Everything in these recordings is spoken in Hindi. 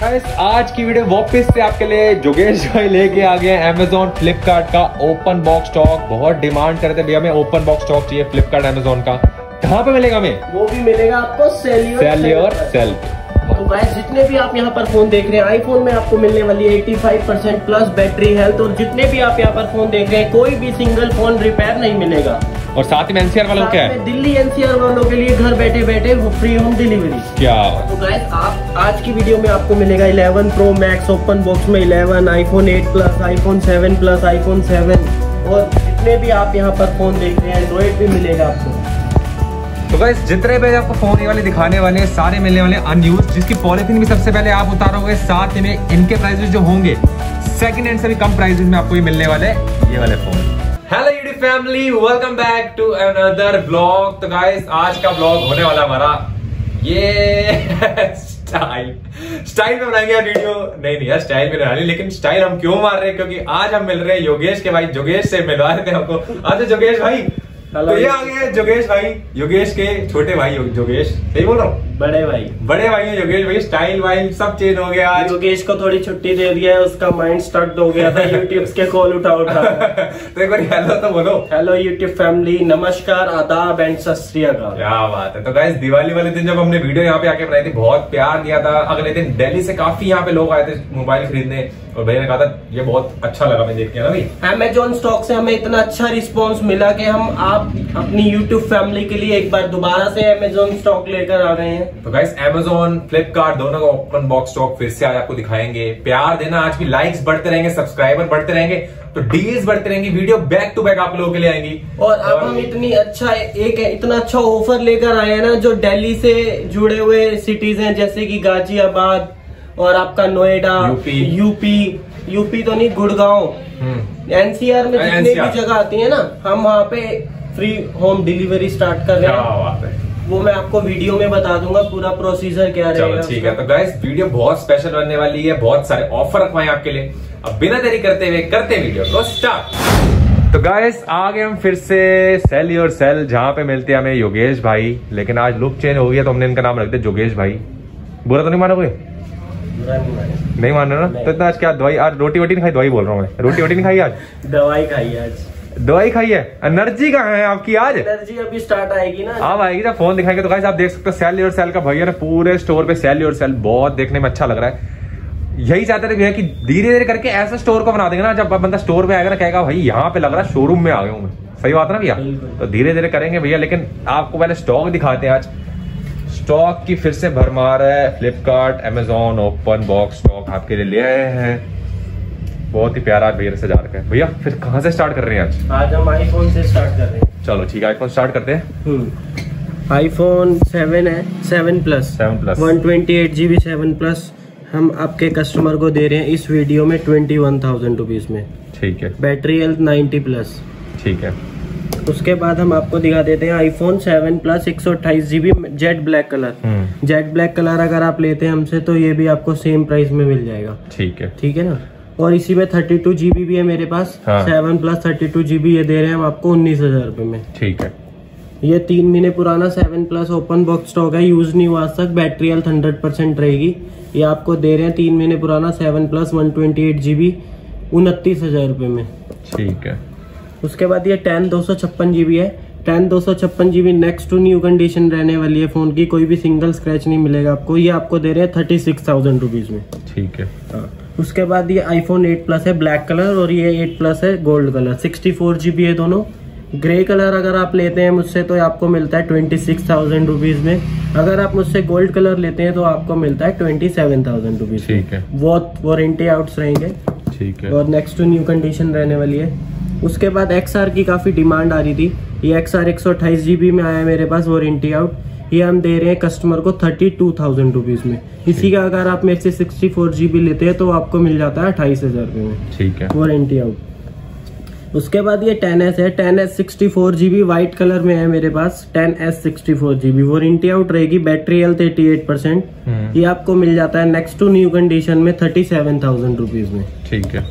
Guys, आज की वीडियो वापस से आपके लिए जोगेश भाई लेके आ गए अमेजोन फ्लिपकार्ट का ओपन बॉक्स स्टॉक बहुत डिमांड करते भैया हमें ओपन बॉक्स स्टॉक चाहिए फ्लिपकार्ट अमेजोन का। कहाँ पे मिलेगा हमें? वो भी मिलेगा आपको सेल सेल योर सेल तो गाइस जितने भी आप यहाँ पर फ़ोन देख रहे हैं आईफोन में आपको मिलने वाली है 85 परसेंट प्लस बैटरी हेल्थ और जितने भी आप यहाँ पर फ़ोन देख रहे हैं कोई भी सिंगल फ़ोन रिपेयर नहीं मिलेगा। और साथ ही में एनसीआर वालों क्या है? दिल्ली एनसीआर वालों के लिए घर बैठे बैठे वो फ्री होम डिलीवरी क्या? तो गाइस आप आज की वीडियो में आपको मिलेगा 11 प्रो मैक्स ओपन बॉक्स में 11 iPhone 8 plus iPhone 7 plus iPhone 7 और जितने भी आप यहाँ पर फ़ोन देख रहे हैं एंड्रॉइड भी मिलेगा आपको। तो गाइस जितने भी आपको फ़ोन ये वाले दिखाने वाले सारे मिलने वाले अनयूज जिसकी पॉलिथीन भी सबसे पहले आप उतारोगे साथ ही में इनके प्राइसेस जो होंगे सेकंड हैंड से भी कम प्राइसेस में आपको ये मिलने वाले ये वाले phone hello YouTube family welcome back to another blog तो गाइस आज का ब्लॉग होने वाला हमारा ये स्टाइल स्टाइल में बनाएँगे यार वीडियो नहीं नहीं यार स्टाइल में बनानी लेकिन स्टाइल हम क्यों मार रहे हैं? क्योंकि आज हम मिल रहे हैं योगेश के भाई. जोगेश से मिलवा रहे थे हमको अच्छा जोगेश भाई. तो ये आ गए जोगेश भाई योगेश के छोटे भाई जोगेश। सही बोल रहा हूँ? बड़े भाई। बड़े भाई हैं योगेश भाई स्टाइल वाइल सब चेंज हो गया आज। योगेश को थोड़ी छुट्टी दे दिया है उसका माइंड स्टक हो गया था यूट्यूब के कॉल उठा उठा। तो एक बार हेलो तो बोलो। हेलो यूट्यूब फैमिली नमस्कार आदाब एंड सत श्री क्या बात है। तो गाइस दिवाली वाले दिन जब हमने वीडियो यहाँ पे आके बनाई थी बहुत प्यार दिया था। अगले दिन दिल्ली से काफ़ी यहाँ पे लोग आए थे मोबाइल खरीदने। और भैया ने कहा था ये बहुत अच्छा लगा मैं देख के ना भाई अमेजोन स्टॉक से हमें इतना अच्छा रिस्पांस मिला कि हम आप अपनी यूट्यूब फैमिली के लिए एक बार दोबारा से अमेजोन स्टॉक लेकर आ रहे हैं। तो गाइस अमेजोन फ्लिपकार्ट दोनों का ओपन बॉक्स स्टॉक फिर से आज आपको दिखाएँगे। प्यार देना आज भी लाइक्स बढ़ते रहेंगे सब्सक्राइबर बढ़ते रहेंगे तो डील्स बढ़ते रहेंगे वीडियो बैक टू बैक आप लोगों के लिए आएँगी। और अब हम इतनी अच्छा एक इतना अच्छा ऑफ़र लेकर आए हैं ना जो दिल्ली से जुड़े हुए सिटीज़ हैं जैसे कि गाजियाबाद और आपका नोएडा यूपी। यूपी यूपी तो नहीं गुड़गांव। हम्म, एनसीआर में जितने भी जगह आती है ना हम वहाँ पे फ्री होम डिलीवरी स्टार्ट कर रहे हैं। वो मैं आपको वीडियो में बता दूँगा पूरा प्रोसीजर क्या रहेगा ठीक है। तो गाइस वीडियो बहुत स्पेशल बनने वाली है बहुत सारे ऑफ़र रखवाए आपके लिए। अब बिना देरी करते हुए करते वीडियो को स्टार्ट तो गाइस आ गए हम फिर से सेल योर सेल जहाँ पे मिलते हैं हमें योगेश भाई। लेकिन आज लुक चेंज हो गया तो हमने इनका नाम रख दिया जोगेश भाई। बुरा तो नहीं मानोगे? नहीं मान रहे ना तो इतना आज क्या दवाई आज रोटी वोटी नहीं खाई? दवाई बोल रहा हूँ मैं। रोटी वोटी नहीं खाई आज? दवाई खाई आज। दवाई खाई है? एनर्जी कहाँ है आपकी आज? एनर्जी अभी स्टार्ट आएगी ना। अब आएगी जब फ़ोन दिखाएँगे तो गाइस आप देख सकते हो सेल योर सेल का भैया ने पूरे स्टोर पे सेल योर सेल बहुत देखने में अच्छा लग रहा है। यही चाहते थे भैया कि धीरे धीरे करके ऐसा स्टोर को बना देंगे ना जब बंदा स्टोर में आएगा ना कहेगा भाई यहाँ पे लग रहा है शोरूम में आ गया हूँ सही बात है ना भैया? तो धीरे धीरे करेंगे भैया लेकिन आपको पहले स्टॉक दिखाते हैं आज। स्टॉक की फिर से भरमार है। Flipkart Amazon open box stock आपके लिए ले आए हैं। बहुत ही प्यारा भैया से जा रखा है भैया फिर कहाँ से स्टार्ट कर रहे हैं आज? आज हम आईफोन से स्टार्ट कर रहे हैं। चलो ठीक है आईफोन स्टार्ट करते हैं। आईफोन 7 है 7 plus 7 plus one twenty eight G B seven plus हम आपके कस्टमर को दे रहे हैं इस वीडियो में ट्वेंटी वन थाउज़ेंड रुपीज़ में। ठीक है। बैटरी हेल्थ नाइन्टी प्लस ठीक है। उसके बाद हम आपको दिखा देते हैं आईफोन 7 प्लस एक सौ अट्ठाईस GB jet black colour jet black colour अगर आप लेते हैं हमसे तो ये भी आपको सेम प्राइस में मिल जाएगा। ठीक है। ठीक है ना? और इसी में थर्टी टू जीबी भी है मेरे पास। Seven plus thirty two GB ये दे रहे हैं हम आपको उन्नीस हज़ार रुपए में। ठीक है। ये तीन महीने पुराना seven plus open box stock है यूज़ नहीं हुआ आज तक बैटरी हेल्थ हंड्रेड परसेंट रहेगी। ये आपको दे रहे हैं तीन महीने पुराना seven plus one twenty eight GB उनतीस हज़ार रुपए में। ठीक है। उसके बाद ये टेन दो सौ छप्पन जीबी है। टेन दो सौ छप्पन GB next to new condition रहने वाली है फ़ोन की। कोई भी सिंगल स्क्रैच नहीं मिलेगा आपको। ये आपको दे रहे हैं थर्टी सिक्स थाउज़ेंड रुपीज़ में। ठीक है। उसके बाद ये आईफोन 8 प्लस है ब्लैक कलर और ये 8 प्लस है गोल्ड कलर 64 फोर जीबी है दोनों। ग्रे कलर अगर आप लेते हैं मुझसे तो आपको मिलता है ट्वेंटी सिक्स थाउज़ेंड रुपीज़ में। अगर आप मुझसे गोल्ड कलर लेते हैं तो आपको मिलता है ट्वेंटी सेवन थाउज़ेंड रुपीज़ ठीक है। बहुत वारंटी आउट्स रहेंगे। ठीक है। और नेक्स्ट टू न्यू कंडीशन रहने वाली है। उसके बाद XR की काफ़ी डिमांड आ रही थी। ये एक्स आर एक में आया मेरे पास वारंटी आउट ये हम दे रहे हैं कस्टमर को थर्टी टू थाउज़ेंड रुपीज़ में। इसी का अगर आप मेरे से सिक्सटी फोर जीबी लेते हैं तो आपको मिल जाता है अट्ठाईस हज़ार रुपये में। ठीक है। वारंटी आउट उसके बाद ये टेन एस है। Ten S sixty four GB white colour में है मेरे पास। Ten S sixty four GB warranty out रहेगी battery health eighty eight percent ये आपको मिल जाता है नेक्स्ट टू न्यू कंडीशन में थर्टी सेवन थाउज़ेंड रुपीज़ में। ठीक है।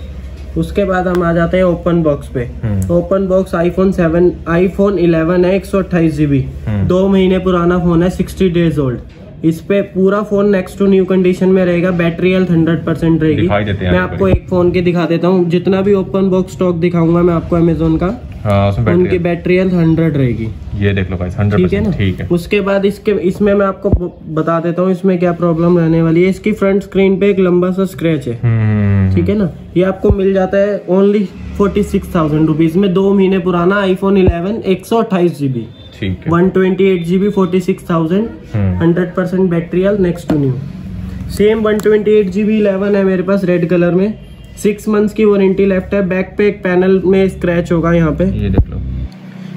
उसके बाद हम आ जाते हैं ओपन बॉक्स पे। हम्म। Open box iPhone seven iPhone eleven है एक सौ अट्ठाईस जीबी हम्म। दो महीने पुराना फ़ोन है सिक्सटी डेज़ ओल्ड इस पे पूरा phone next to new condition में रहेगा बैटरी हेल्थ हंड्रेड परसेंट रहेगी। मैं आपको एक फ़ोन की दिखा देता हूँ। जितना भी ओपन बॉक्स स्टॉक दिखाऊँगा मैं आपको अमेजोन का। हाँ उसमें उनकी बैटरी बैटरी हेल्थ हंड्रेड रहेगी। ये देख लो गाइस ठीक है ना? ठीक है। उसके बाद इसके इसमें मैं आपको बता देता हूँ इसमें क्या प्रॉब्लम रहने वाली है। इसकी फ्रंट स्क्रीन पे एक लंबा सा स्क्रैच है। हम्म। ठीक है ना? ये आपको मिल जाता है only forty six thousand rupees में। दो महीने पुराना आईफोन इलेवन एक सौ अट्ठाईस GB one twenty eight GB forty six thousand hundred percent battery health next to new same one twenty eight GB eleven है मेरे पास रेड कलर में। सिक्स मंथ्स की वारंटी लेफ़्ट है। बैक पे एक पैनल में स्क्रैच होगा यहाँ पे। ये देख लो।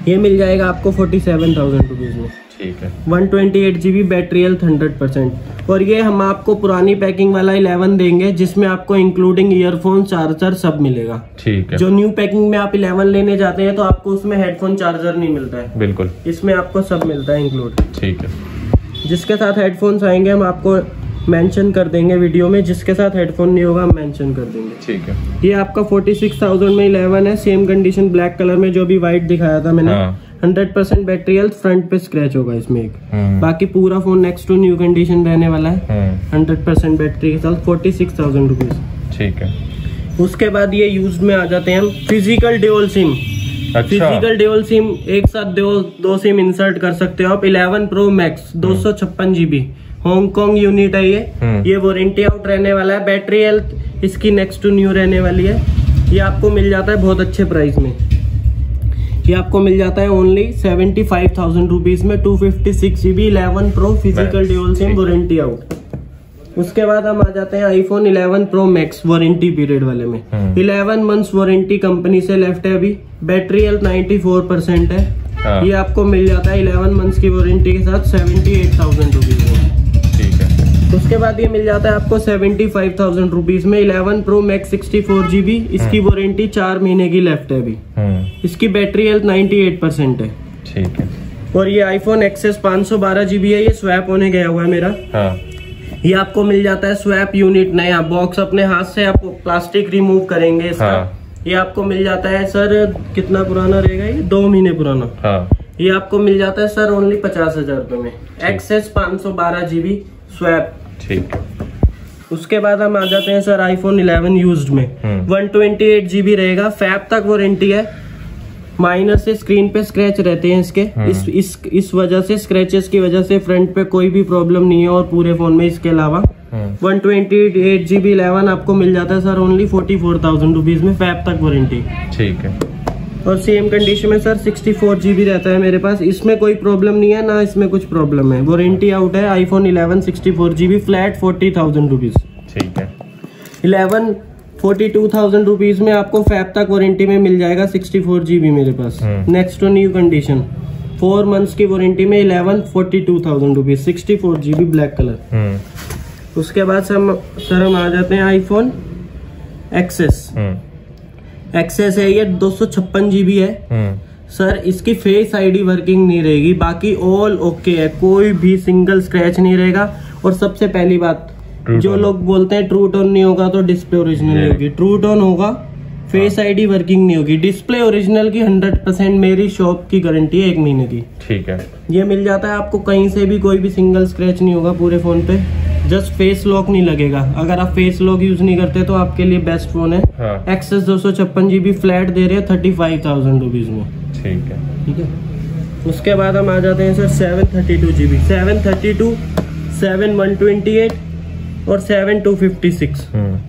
ये मिल जाएगा आपको फोर्टी सेवन थाउज़ेंड रुपीज़ में। ठीक है। One twenty eight G B battery health hundred percent और ये हम आपको पुरानी पैकिंग वाला इलेवन देंगे जिसमें आपको इंक्लूडिंग ईयरफोन चार्जर सब मिलेगा। ठीक है। जो न्यू पैकिंग में आप इलेवन लेने जाते हैं तो आपको उसमें हेडफोन चार्जर नहीं मिलता है। बिल्कुल। इसमें आपको सब मिलता है इंक्लूड ठीक है। जिसके साथ हेडफोन्स आएँगे हम आपको मेंशन कर देंगे वीडियो में जिसके साथ हेडफोन नहीं होगा हम मेंशन कर देंगे। ठीक है। ये आपका 46,000 में 11 है सेम कंडीशन ब्लैक कलर में जो भी व्हाइट दिखाया था मैंने hundred percent battery health front पे स्क्रैच होगा इसमें एक। हम्म। बाकी पूरा phone next to new condition रहने वाला है। हंड्रेड परसेंट बैटरी के साथ फोर्टी सिक्स थाउज़ेंड रुपीज़ ठीक है। उसके बाद ये यूज़ में आ जाते हैं हम फ़िज़िकल ड्यूल सिम अच्छा। फ़िज़िकल ड्यूल सिम एक साथ दो दो सिम इंसर्ट कर सकते हो आप 11 प्रो मैक्स दो सौ छप्पन जीबी हांगकॉन्ग यूनिट है ये। हम्म। ये वारंटी आउट रहने वाला है। बैटरी हेल्थ इसकी नेक्स्ट टू न्यू रहने वाली है। ये आपको मिल जाता है बहुत अच्छे प्राइस में। ये आपको मिल जाता है only seventy five thousand rupees में। Two fifty six G B eleven pro physical dual SIM warranty out उसके बाद हम आ जाते हैं iPhone 11 pro max warranty period वाले में। हम्म। 11 मंथ्स वारंटी कंपनी से लेफ़्ट है अभी। बैटरी हेल्थ 94 परसेंट है। हाँ। ये आपको मिल जाता है 11 मंथ्स की वारंटी के साथ सेवेंटी एट थाउज़ेंड रुपीज़ उसके बाद ये मिल जाता है आपको सेवेंटी फाइव थाउज़ेंड रुपीज़ में 11 pro max sixty four GB इसकी वारंटी चार महीने की लेफ़्ट है अभी। हम्म। इसकी बैटरी हेल्थ 98 परसेंट है। ठीक है। और ये आईफोन एक्सेस पाँच सौ बारह जीबी है ये स्वैप होने गया हुआ है मेरा। हाँ। ये आपको मिल जाता है स्वैप यूनिट नया बॉक्स अपने हाथ से आप प्लास्टिक रिमूव करेंगे इसका। हाँ। ये आपको मिल जाता है सर कितना पुराना रहेगा ये? दो महीने पुराना। हाँ। ये आपको मिल जाता है सर ओनली पचास हज़ार रूपए में। एक्सेस पाँच सौ बारह जीबी स्वैप ठीक। उसके बाद हम आ जाते हैं सर आईफोन 11 यूज्ड में। हम्म। 128 जीबी रहेगा। फैब तक वारंटी है। माइनर से स्क्रीन पे स्क्रैच रहते हैं इसके। हम्म। इस इस इस वजह से स्क्रैचेस की वजह से फ्रंट पे कोई भी प्रॉब्लम नहीं है और पूरे फ़ोन में इसके अलावा। हम्म। 128 जीबी इलेवन आपको मिल जाता है sir only forty four thousand rupees में। फैब तक वारंटी ठीक है। और सेम कंडीशन में सर सिक्सटी फोर जीबी रहता है मेरे पास। इसमें कोई प्रॉब्लम नहीं है ना इसमें कुछ प्रॉब्लम है। वारंटी आउट है iPhone 11 sixty four GB flat forty thousand rupees ठीक है। Eleven forty two thousand rupees में आपको फैब तक वारंटी में मिल जाएगा सिक्सटी फोर जीबी मेरे पास। Next to new condition four months की वारंटी में eleven forty two thousand rupees sixty four GB black colour उसके बाद सर हम आ जाते हैं आईफोन एक्सेस एक्सेस है ये दो सौ छप्पन जीबी है। हम्म। सर इसकी फेस आईडी वर्किंग नहीं रहेगी। बाकी ऑल ओके है। कोई भी सिंगल स्क्रैच नहीं रहेगा। और सबसे पहली बात जो लोग बोलते हैं ट्रू टोन नहीं होगा तो डिस्प्ले ओरिजिनल नहीं होगी। ट्रू टोन होगा फेस आईडी वर्किंग नहीं होगी। डिस्प्ले ओरिजिनल की 100 परसेंट मेरी शॉप की गारंटी है एक महीने की। ठीक है। ये मिल जाता है आपको कहीं से भी कोई भी सिंगल स्क्रैच नहीं होगा पूरे फ़ोन पे। जस्ट फेस लॉक नहीं लगेगा। अगर आप फेस लॉक यूज़ नहीं करते तो आपके लिए बेस्ट फ़ोन है। हाँ। एक्सेस दो सौ छप्पन जीबी फ्लैट दे रहे हैं थर्टी फाइव थाउज़ेंड रुपीज़ में। ठीक है। ठीक है? उसके बाद हम आ जाते हैं sir seven thirty two G B seven thirty two seven one twenty eight और सेवन टू फिफ्टी सिक्स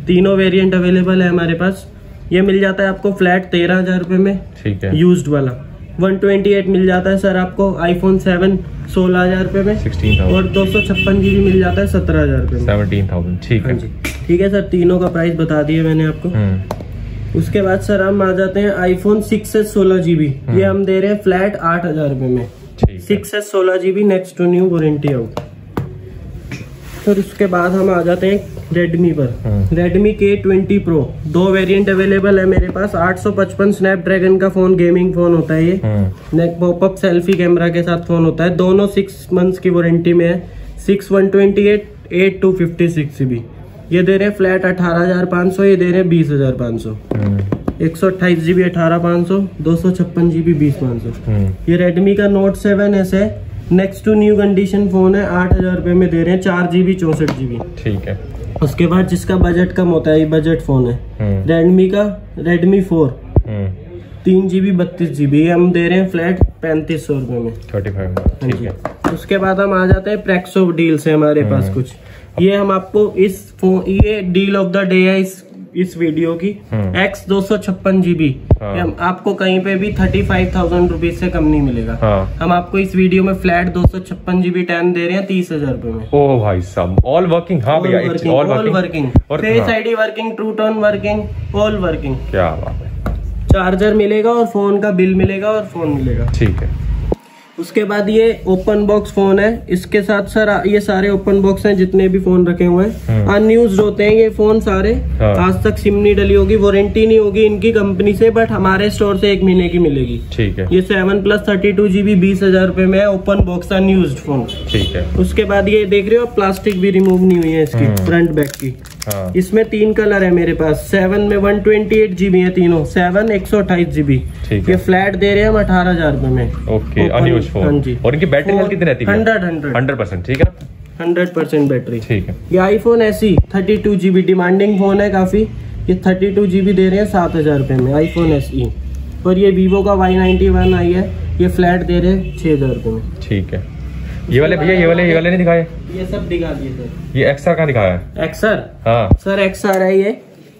तीनों वेरिएंट अवेलेबल है हमारे पास। ये मिल जाता है आपको फ्लैट तेरह हज़ार रुपये में ठीक है। यूज्ड वाला। 128 मिल जाता है सर आपको आईफोन 7 सोलह हज़ार रुपये में सिक्सटीन और दो सौ छप्पन जी मिल जाता है सत्रह हज़ार रुपये सेवनटीन थाउज़ेंड ठीक हाँ। है ठीक है सर तीनों का प्राइस बता दिए मैंने आपको। हम्म। उसके बाद सर हम आ जाते हैं आईफोन सिक्स एस सोलह जीबी हम्म। ये हम दे रहे हैं फ्लैट आठ हज़ार रुपये में। सिक्स एस सोलह GB next to new warranty out sir उसके बाद हम आ जाते हैं रेडमी पर। रेडमी के ट्वेंटी प्रो दो वेरिएंट अवेलेबल है मेरे पास। आठ सौ पचपन स्नैपड्रैगन का फ़ोन गेमिंग फ़ोन होता है ये। नेक पॉपअप सेल्फी कैमरा के साथ फ़ोन होता है। दोनों सिक्स मंथ्स की वारंटी में है। Six one twenty eight eight two fifty six GB ये दे रहे हैं फ्लैट अठारह हज़ार पाँच सौ ये दे रहे हैं बीस हज़ार पाँच सौ। हम्म एक सौ अट्ठाईस जी बी अठारह पाँच सौ दो सौ छप्पन जी बी बीस पाँच सौ। हम्म ये रेडमी का नोट सेवन एस है। Next to new condition phone है आठ हज़ार रुपए में दे रहे हैं चार जीबी चौसठ जीबी ठीक है। उसके बाद जिसका बजट कम होता है ये बजट फ़ोन है। हम्म। रेडमी का रेडमी फोर हम्म। तीन जीबी बत्तीस जीबी हम दे रहे हैं फ्लैट पैंतीस सौ रुपए में। थर्टी फाइव हाँ ठीक जी। है। उसके बाद हम आ जाते हैं प्रेक्सो डील से हमारे पास हम्म। कुछ। ये हम आपको इस फ़ोन ये डील ऑफ़ द डे है इस इस वीडियो की। हम्म। एक्स दो सौ छप्पन जीबी हाँ। आपको कहीं पे भी थर्टी फाइव थाउज़ेंड रुपीज़ से कम नहीं मिलेगा। हाँ। हम आपको इस वीडियो में फ्लैट दो सौ छप्पन जीबी टैन दे रहे हैं तीस हज़ार रूपए में। ओ भाई साहब ऑल वर्किंग हाँ भैया all working face ID working true tone working all working क्या बात है। चार्जर मिलेगा और फ़ोन का बिल मिलेगा और फ़ोन मिलेगा। ठीक है। उसके बाद ये ओपन बॉक्स फ़ोन है। इसके साथ सर ये सारे ओपन बॉक्स हैं जितने भी फ़ोन रखे हुए हैं। हम्म। अनयूज होते हैं ये फ़ोन सारे। हाँ। आज तक सिम नहीं डली होगी वारंटी नहीं होगी इनकी कंपनी से बट हमारे स्टोर से एक महीने की मिलेगी। ठीक है। ये seven plus thirty two GB बीस हज़ार रुपए में है ओपन बॉक्स अनयूज फ़ोन ठीक है। उसके बाद ये देख रहे हो प्लास्टिक भी रिमूव नहीं हुई है इसकी हम्म। फ्रंट बैक की। हाँ। इसमें तीन कलर है मेरे पास। सेवन में वन ट्वेंटी एट जीबी है तीनों। सेवन एक सौ अट्ठाईस जीबी ये फ्लैट दे रहे हैं हम अठारह हज़ार रुपए में। ओके अनयूज हाँ फ़ोन जी। और इनकी बैटरी हेल्थ कितनी रहती है? हंड्रेड हंड्रेड हंड्रेड परसेंट ठीक है हंड्रेड परसेंट बैटरी ठीक है। ये आईफोन ऐसी thirty two GB demanding phone है काफ़ी। ये थर्टी टू जीबी दे रहे हैं सात हज़ार रुपए में आईफोन एस ई और ये वीवो का वाई नाइनटी वन आई है। ये फ्लैट दे रहे हैं छह हज़ार रुपए में। ठीक है। ये वाले भैया ये वाले ये वाले नहीं दिखाए? ये सब दिखा दिए सर ये एक्सर का दिखाया है। एक्सर हाँ। सर एक्सर है ये।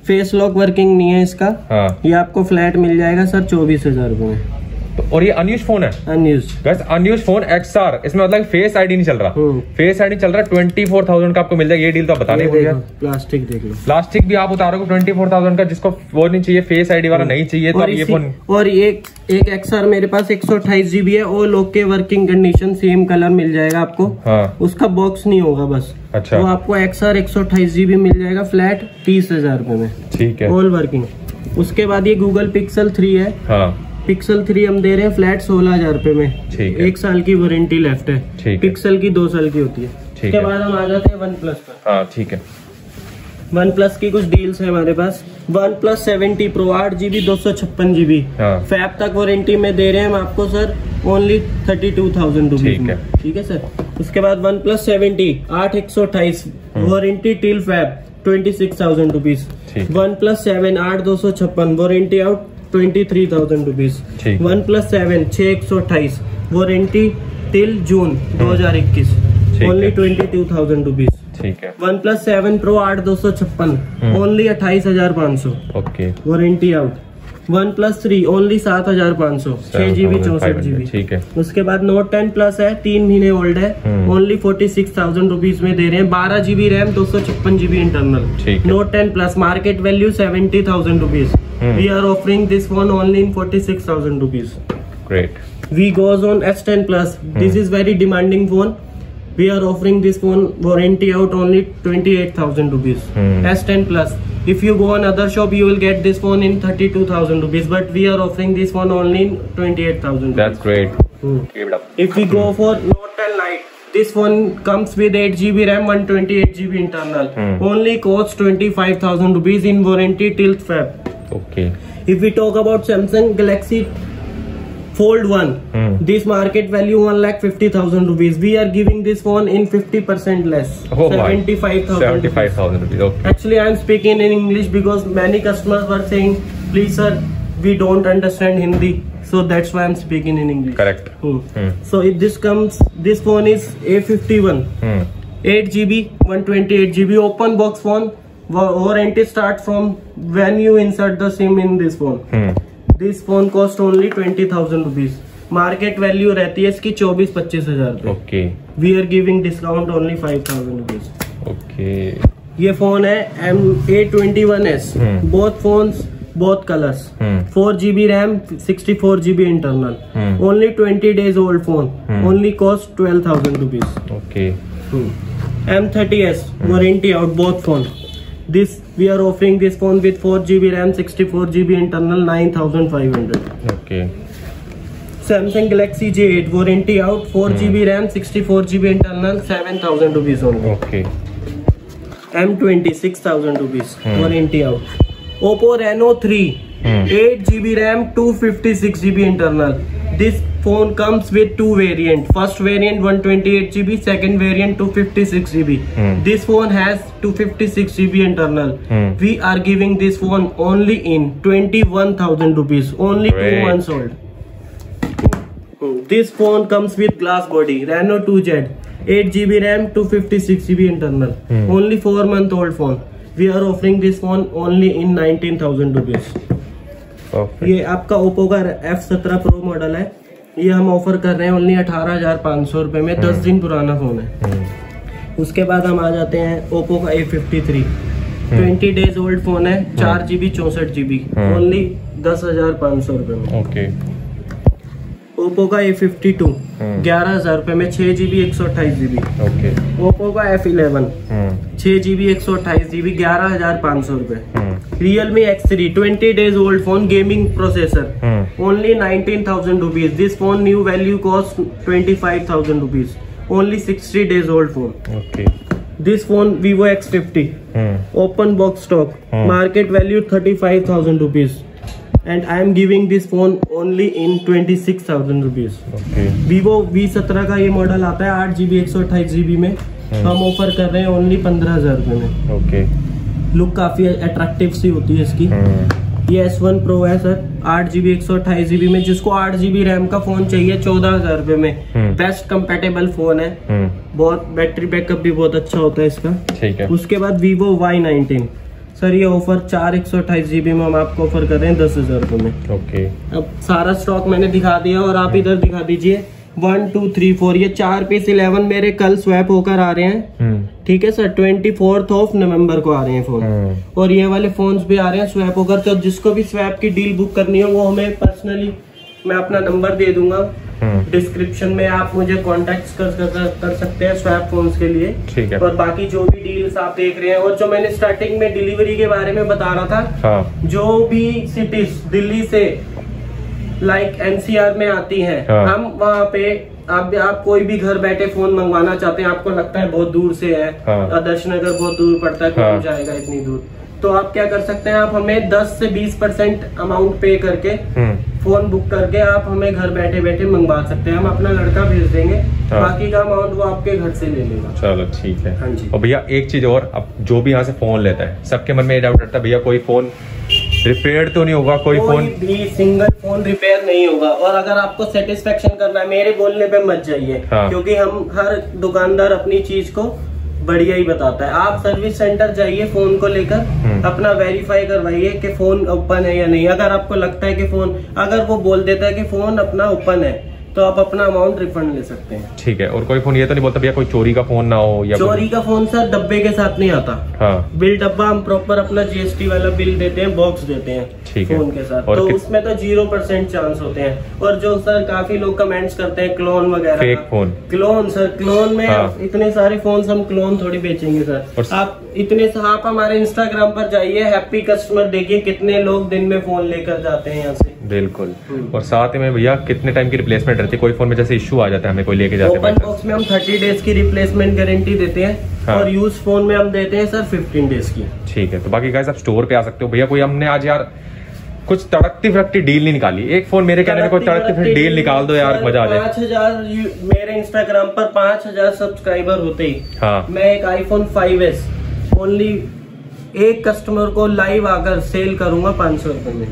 फेस लॉक वर्किंग नहीं है इसका। हाँ। ये आपको फ्लैट मिल जाएगा सर चौबीस हज़ार रूपए में। तो और ये अनयूज फ़ोन है। अनयूज बस अनयूज फ़ोन एक्सआर इसमें मतलब फेस आईडी नहीं चल रहा। हम्म। फेस आईडी चल रहा है ट्वेंटी फोर थाउज़ेंड का आपको मिल जाएगा ये डील तो बता नहीं प्लास्टिक देख लो। प्लास्टिक भी आप उतारोगे ट्वेंटी फोर थाउज़ेंड का जिसको वो नहीं चाहिए फेस आईडी वाला नहीं चाहिए तो ये फ़ोन और एक एक एक्सआर मेरे पास एक सौ अट्ठाईस जीबी है और लोग के वर्किंग कंडीशन सेम कलर मिल जाएगा आपको। हाँ। उसका बॉक्स नहीं होगा बस। अच्छा। वो आपको एक्सआर एक सौ अट्ठाईस जीबी मिल जाएगा फ्लैट तीस हज़ार रूपए में। ठीक है। ऑल वर्किंग उसके बाद ये गूगल पिक्सल थ्री है। हाँ। पिक्सल थ्री हम दे रहे हैं फ्लैट सोलह हज़ार रूपए में। ठीक है। एक साल की वारंटी लेफ़्ट है। ठीक पिक्सल की दो साल की होती है। ठीक उसके है। बाद हम आ जाते हैं वन प्लस पर। हाँ ठीक है। वन प्लस की कुछ डील्स है हमारे पास। वन प्लस सेवेंटी प्रो आठ जीबी दो सौ छप्पन जीबी हाँ। फैब तक वारंटी में दे रहे हैं हम आपको sir only thirty two thousand ठीक रुपीज़ है। ठीक है सर उसके बाद वन प्लस सेवेंटी आठ एक सौ अट्ठाईस। Warranty till Feb twenty six thousand rupees OnePlus seven आठ दो सौ छप्पन। Warranty out twenty three thousand rupees OnePlus seven छः एक सौ अट्ठाईस वारंटी टिल जून दो हज़ार इक्कीस only twenty two thousand rupees ठीक है। वन प्लस सेवन प्रो आठ दो सौ छप्पन। ओनली अट्ठाईस हज़ार पाँच सौ okay warranty out OnePlus three only सात हज़ार पाँच सौ। छह जीबी चौसठ जीबी ठीक है। उसके बाद नोट टेन प्लस है तीन महीने ओल्ड है। Only forty six thousand rupees में दे रहे हैं। बारह जीबी रैम दो सौ छप्पन GB internal note ten plus market value seventy thousand rupees. We are offering this phone only in forty six thousand rupees great we goes on s10 plus this is very demanding phone we are offering this phone warranty out only 28000 rupees hmm. s10 plus if you go another shop you will get this phone in 32000 rupees but we are offering this one only in 28000 that's great hmm. if we go for note 10 this phone comes with 8 GB RAM, 128 GB internal. Hmm. Only costs 25,000 rupees in warranty till Feb. Okay. If we talk about Samsung Galaxy fold 1 Hmm. this market value 1 lakh 50,000 rupees. We are giving this phone in 50% less. Oh my. 75,000 75,000 rupees. Okay. Actually, I am speaking in English because many customers were saying, please sir, we don't understand Hindi. So that's why I'm speaking in English. Correct. Hmm. Hmm. So if this comes, this phone is A51. Hmm. 8 GB, 128 GB open box phone. Warranty start from when you insert the SIM in this phone. This phone cost only twenty thousand rupees market value रहती है इसकी चौबीस पच्चीस हज़ार we are giving discount only five thousand rupees Okay. ये फ़ोन है M A twenty one S. Both phones both colours. Four GB RAM sixty four GB internal. Only twenty days old phone. Only cost twelve thousand rupees Okay. M thirty S warranty out both phone this we are offering this phone with 4 GB RAM 64 GB internal 9500 okay Samsung Galaxy J8 warranty out 4 hmm. GB RAM 64 GB internal 7000 rupees only okay M26 thousand rupees hmm. warranty out Oppo Reno 3 hmm. 8 GB RAM 256 GB internal this phone comes with two variant first variant 128GB second variant GB this phone has 256GB internal we are giving this phone only in 21000 rupees only 2 months old this phone comes with glass body Reno 2Z 8GB RAM 256GB internal only four month old phone we are offering this phone only in 19000 rupees ये आपका ओप्पो का एफ़ सत्रह प्रो मॉडल है। ये हम ऑफ़र कर रहे हैं ओनली अठारह हज़ार पाँच सौ रुपए में। दस दिन पुराना फ़ोन है। हम्म, उसके बाद हम आ जाते हैं ओप्पो का A fifty three twenty days old phone है चार जी बी चौसठ जी बी ओनली दस हज़ार पाँच सौ रुपए में। ओके ओप्पो का ए फिफ्टी टू हम्म। ग्यारह हज़ार रुपए में छह जीबी एक सौ अट्ठाईस जीबी ओके ओप्पो का एफ़ इलेवन हम्म, छह जीबी एक सौ अट्ठाईस जीबी ग्यारह हज़ार पाँच सौ रुपए। हम्म, Realme X three twenty days old phone gaming processor hmm, only nineteen thousand rupees this phone new value cost twenty five thousand rupees only sixty days old phone this phone Vivo X fifty open box stock market value thirty five thousand rupees and I am giving this phone only in twenty six thousand rupees Vivo V सत्रह का ये मॉडल आता है आठ जीबी एक सौ अट्ठाईस जीबी में। hmm. हम ऑफ़र कर रहे हैं ओनली पंद्रह हज़ार रुपए में। लुक काफ़ी अट्रैक्टिव सी होती है इसकी। hmm. ये एस वन प्रो है सर आठ जीबी एक सौ अट्ठाईस जीबी में जिसको आठ जीबी रैम का फ़ोन चाहिए चौदह हज़ार रूपए में। बेस्ट कंपेटेबल फ़ोन है। हम्म, बहुत बैटरी बैकअप भी बहुत अच्छा होता है इसका। ठीक है। उसके बाद वीवो वाई नाइनटीन सर ये ऑफ़र चार एक सौ अट्ठाईस जीबी में हम आपको ऑफ़र कर रहे हैं दस हज़ार रूपए में। ओके। अब सारा स्टॉक मैंने दिखा दिया और आप इधर दिखा दीजिए। वन टू थ्री फोर ये चार पीस इलेवन मेरे कल स्वैप होकर आ रहे हैं। हम्म, ठीक है sir twenty fourth of November को आ रहे हैं फ़ोन हम्म, और ये वाले फोन्स भी आ रहे हैं स्वैप होकर तो जिसको भी स्वैप की डील बुक करनी हो वो हमें पर्सनली मैं अपना नंबर दे दूँगा। डिस्क्रिप्शन में आप मुझे कॉन्टेक्ट कर, कर, कर सकते हैं स्वैप फोन्स के लिए। ठीक है। और बाकी जो भी डील्स आप देख रहे हैं और जो मैंने स्टार्टिंग में डिलीवरी के बारे में बता रहा था हाँ। जो भी सिटीज़ दिल्ली से लाइक एनसीआर में आती हैं हाँ। हम वहाँ पे आप आप कोई भी घर बैठे फ़ोन मंगवाना चाहते हैं आपको लगता है बहुत दूर से है हाँ। आदर्श नगर बहुत दूर पड़ता है हाँ। जाएगा इतनी दूर तो आप क्या कर सकते हैं आप हमें 10 से 20 परसेंट अमाउंट पे करके हम्म, फ़ोन बुक करके आप हमें घर बैठे बैठे मंगवा सकते हैं हम अपना लड़का भेज देंगे हाँ। बाकी का अमाउंट वो आपके घर से ले लेगा चलो ठीक है हाँ जी। और भैया एक चीज़ और अब जो भी यहाँ से फ़ोन लेता है सबके मन में ये डाउट रहता है भैया कोई फ़ोन रिपेयर तो नहीं होगा कोई फ़ोन भी सिंगल फ़ोन रिपेयर नहीं होगा और अगर आपको सेटिस्फेक्शन करना है मेरे बोलने पे मत जाइए हाँ। क्योंकि हम हर दुकानदार अपनी चीज़ को बढ़िया ही बताता है आप सर्विस सेंटर जाइए फ़ोन को लेकर हम्म। अपना वेरीफाई करवाइए कि फ़ोन ओपन है या नहीं अगर आपको लगता है कि फ़ोन अगर वो बोल देता है कि फ़ोन अपना ओपन है तो आप अपना अमाउंट रिफंड ले सकते हैं। ठीक है और कोई फ़ोन ये तो नहीं बोलता भैया कोई चोरी का फ़ोन ना हो या चोरी का फ़ोन सर डब्बे के साथ नहीं आता। हाँ। बिल डब्बा हम प्रॉपर अपना जीएसटी वाला बिल देते हैं बॉक्स देते हैं। ठीक है। फ़ोन के साथ। और तो उसमें तो ज़ीरो परसेंट चांस होते हैं। और जो सर काफ़ी लोग कमेंट्स करते हैं क्लोन वगैरह। Fake phone clone sir clone में हाँ। इतने सारे फ़ोन हम क्लोन थोड़ी बेचेंगे सर और- आप इतने आप हमारे इंस्टाग्राम पर जाइए हैप्पी कस्टमर देखिए कितने लोग दिन में फ़ोन लेकर जाते हैं यहाँ से। बिल्कुल। हम्म। और साथ में भैया कितने टाइम की रिप्लेसमेंट रहती है? कोई फ़ोन में जैसे इश्यू आ जाता है हमें कोई लेके जाते हैं बॉक्स में हम थर्टी डेज़ की रिप्लेसमेंट गारंटी देते हैं। हाँ। और यूज़ फ़ोन में हम देते हैं सर फिफ्टीन डेज़ की। ठीक है तो बाकी गाइस आप स्टोर पे आ सकते हो। भैया कोई हमने आज यार कुछ तड़कती फड़कती डील नहीं निकाली। एक फ़ोन मेरे कहने में कोई तड़कती फड़कती डील निकाल दो यार मज़ा आ जाए। पाँच हज़ार मेरे इंस्टाग्राम पर पाँच हज़ार सब्सक्राइबर होते ही। हाँ। मैं एक आईफोन 5s ओनली एक कस्टमर को लाइव आकर सेल करूँगा पाँच सौ रुपए में।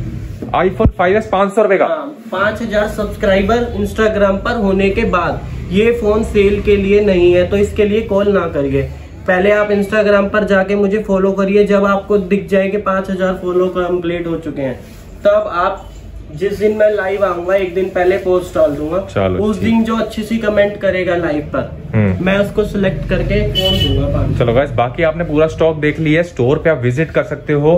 आईफोन फाइव एस पाँच सौ रुपए का? हाँ पाँच हज़ार सब्सक्राइबर इंस्टाग्राम पर होने के बाद ये फ़ोन सेल के लिए नहीं है तो इसके लिए कॉल ना करिए। पहले आप इंस्टाग्राम पर जाके मुझे फॉलो करिए जब आपको दिख जाए कि पाँच हज़ार फॉलो कंप्लीट हो चुके हैं। तब आप जिस दिन मैं लाइव आऊँगा एक दिन पहले पोस्ट डाल दूँगा। उस दिन जो अच्छी सी कमेंट करेगा लाइव पर हम्म। मैं उसको सिलेक्ट करके फ़ोन दूँगा चलो गाइस बाकी आपने पूरा स्टॉक देख लिया है स्टोर पे आप विज़िट कर सकते हो।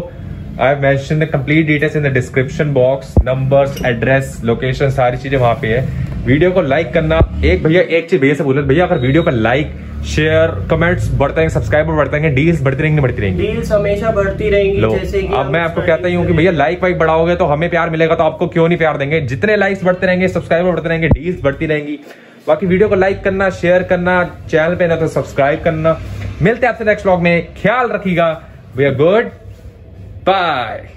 I mention the complete details in the description box numbers address location सारी चीज़ें वहाँ पे है। वीडियो को लाइक करना। एक भैया एक चीज़ भैया से बोले भैया अगर वीडियो का लाइक शेयर कमेंट्स बढ़ते रहेंगे सब्सक्राइबर बढ़ते रहेंगे डील्स बढ़ती रहेंगी बढ़ती रहेंगी। डील्स हमेशा बढ़ती रहेंगी जैसे कि अब मैं आपको कहता ही हूँ कि भैया लाइक वाइक बढ़ाओगे तो हमें प्यार मिलेगा तो आपको क्यों नहीं प्यार देंगे? जितने लाइक्स बढ़ते रहेंगे सब्सक्राइबर बढ़ते रहेंगे डील्स बढ़ती रहेंगी। बाकी वीडियो को लाइक करना शेयर करना चैनल पे ना तो सब्सक्राइब करना। मिलते हैं आपसे नेक्स्ट ब्लॉग में। ख्याल रखिएगा। We are good bye